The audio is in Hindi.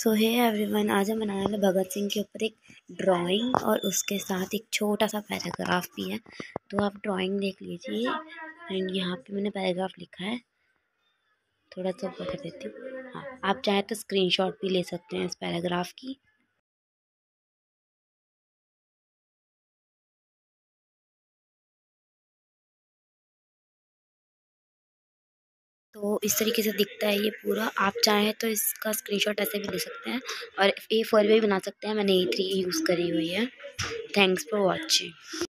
सो है एवरीवन आज हम बनाने वाले भगत सिंह के ऊपर एक ड्राइंग और उसके साथ एक छोटा सा पैराग्राफ भी है। तो आप ड्राइंग देख लीजिए। एंड यहाँ पे मैंने पैराग्राफ लिखा है। थोड़ा सा कर देती हूँ। हाँ आप चाहे तो स्क्रीनशॉट भी ले सकते हैं इस पैराग्राफ की। तो इस तरीके से दिखता है ये पूरा। आप चाहें तो इसका स्क्रीनशॉट ऐसे भी ले सकते हैं और ए फोर भी बना सकते हैं। मैंने ए थ्री यूज़ करी हुई है। Thanks for watching